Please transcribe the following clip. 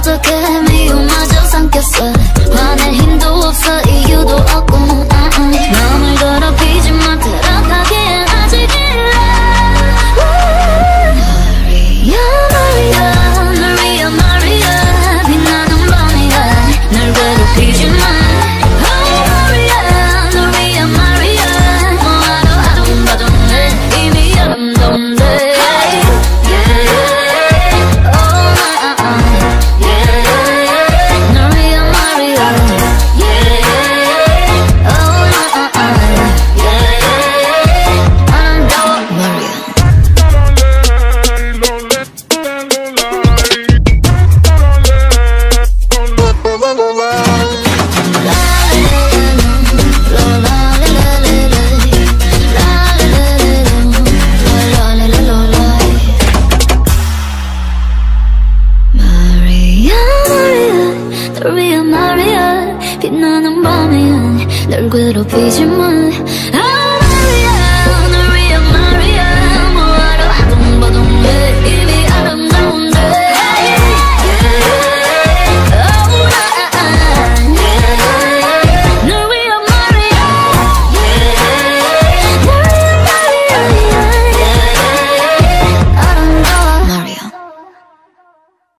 어떻게 미움마저 삼켰어. 또 위에 말이야 빛나는 밤이야 널 괴롭히지 마.